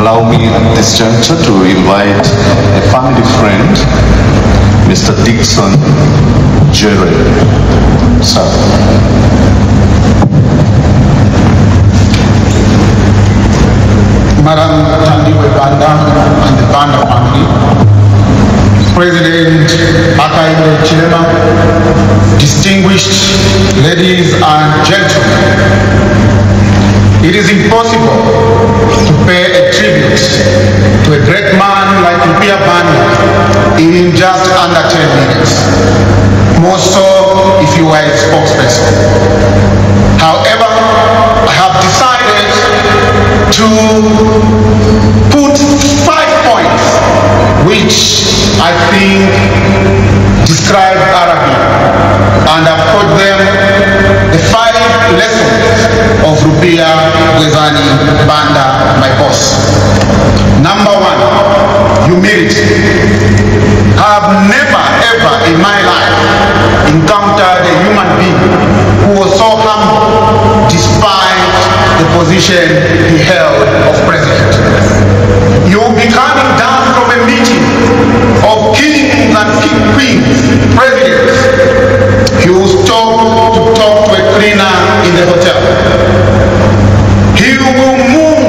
Allow me at this juncture to invite a family friend, Mr. Dickson Jere. Sir. To put five points which I think describe Arabic and I've called them the five lessons of Rupiah Bwezani Banda, my boss. Number one, humility. I have never ever in my life encountered a human being who was so humble despite the position he held of president. You'll be coming down from a meeting of kings and queens, presidents. He will stop to talk to a cleaner in the hotel. He will move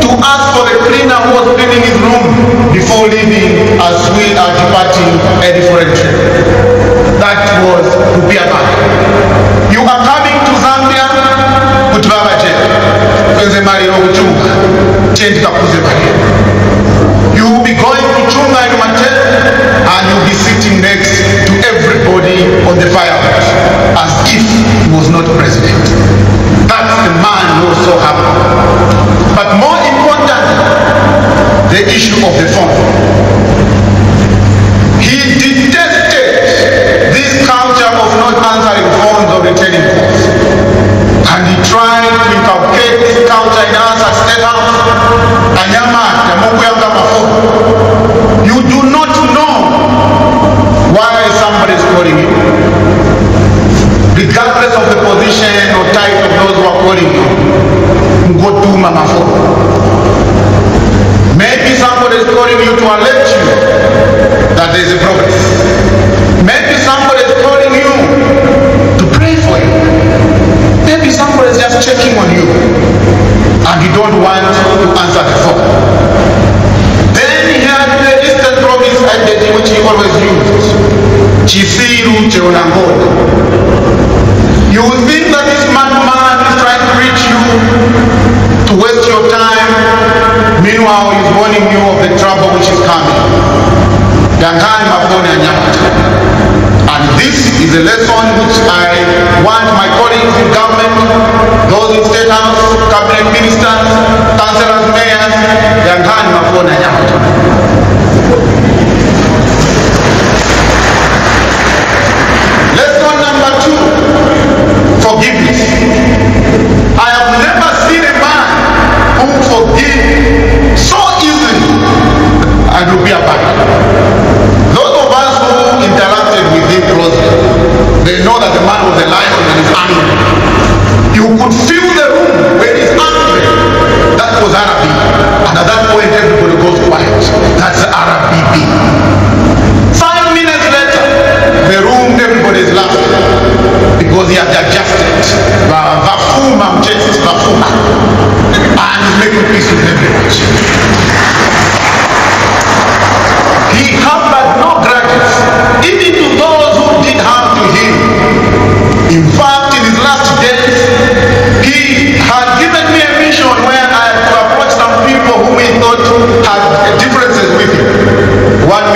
to ask for the cleaner who was cleaning his Ya Nyamata. And this is a lesson which I want my colleagues in government,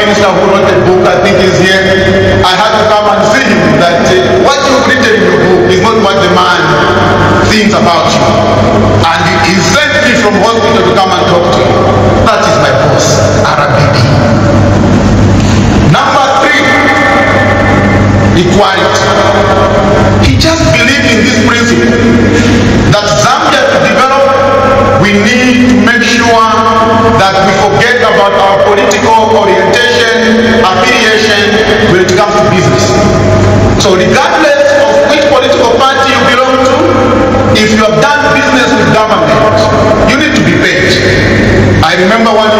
minister who wrote a book, I think is here, I had to come and see him that uh, what you've written in your book is not what the man thinks about you. So regardless of which political party you belong to, if you have done business with government, you need to be paid. I remember one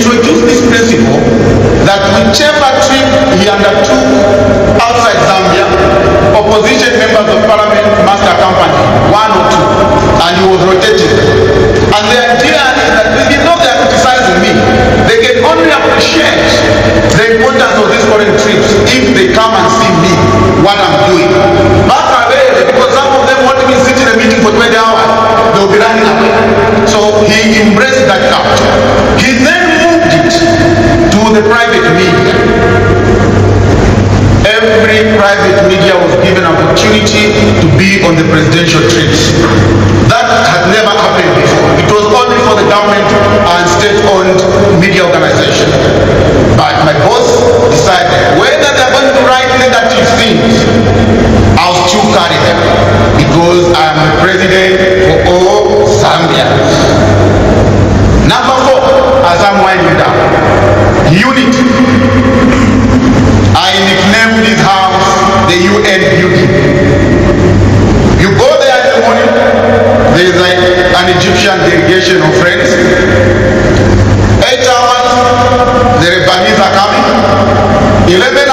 introduced this principle that whichever trip he undertook outside Zambia, opposition members of parliament must accompany, one or two, and he was rotating. And the idea is that even though they are criticizing me, they can only appreciate the importance of these foreign trips if they come and see me, what I'm doing. But because some of them want to be sitting in a meeting for 20 hours, they'll be running away. So he embraced that culture a private media. Every private media was given opportunity to be on the presidential trips. That had never happened before. It was only for the government and state-owned media organization. But my boss decided whether they're going to write negative things, I'll still carry them because I'm the president unit. I nicknamed this house the UN building. You go there in the morning, there's like an Egyptian delegation of friends. Eight hours, the Lebanese are coming. Eleven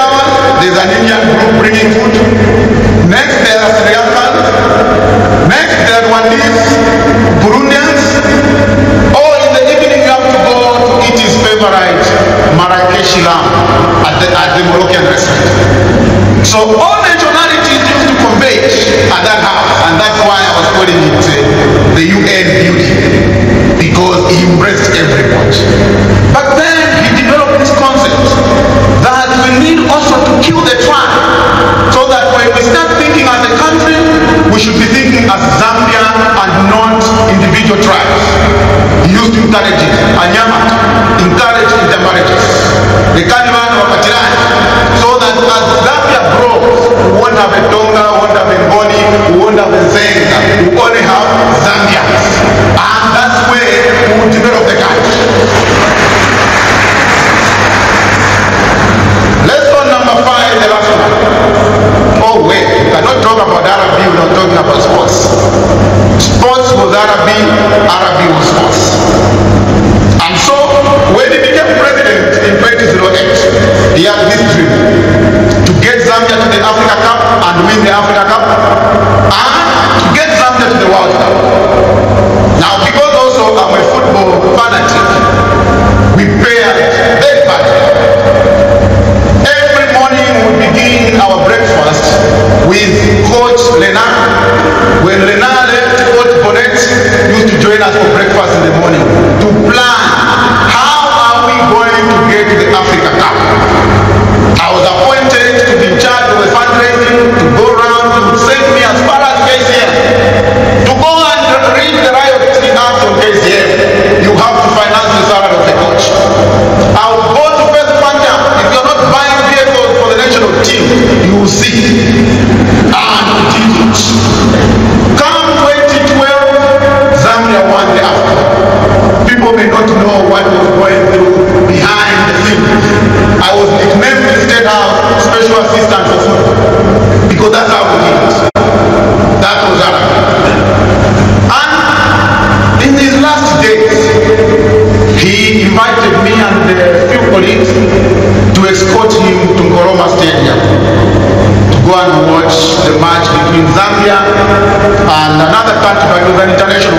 your assistant for food because that's how we eat. That was happening. And in his last days, he invited me and a few colleagues to escort him to Ngoroma Stadium to go and watch the match between Zambia and another country, but it was an international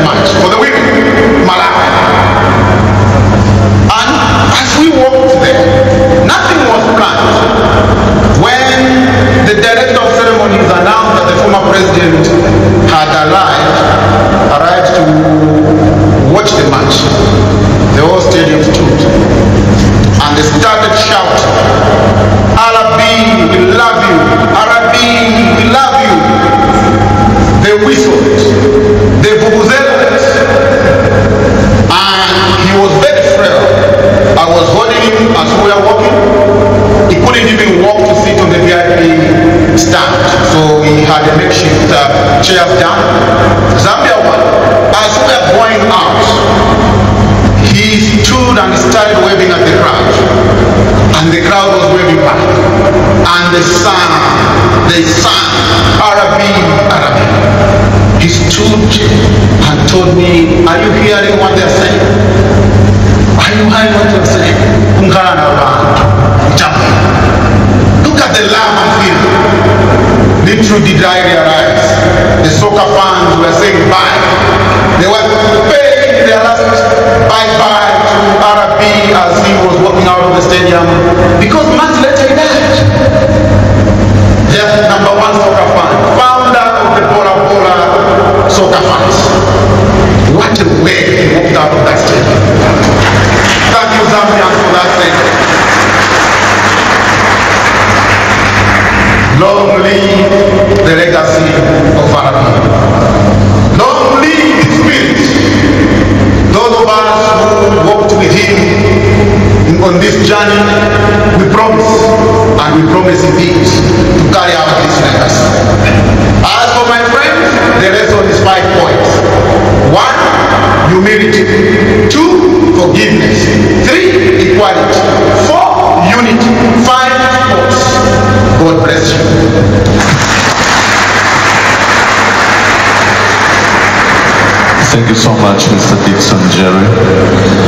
He stood and told me, Are you hearing what they're saying? Are you hearing what they're saying? Ungana abantu. Jump. Look at the love I'm feeling. Little did I realize the soccer fans were saying bye. They were paying their last bye-bye to RB as he was walking out of the stadium because months later he died. Their number one soccer fan, founder of the Bora Bora soccer fans. What a way he walked out of that stadium. Thank you, Zambians, for that thing. Long live the legacy of RB. Long live his spirit. Those of us who walked with him on this journey, we promise, and we promise indeed, to carry out this legacy. As for my friends, the lesson is five points. One, humility. Two, forgiveness. Three, equality. Four, unity. Five, sports. God bless you. Thank you so much, Mr. Dickson Jere.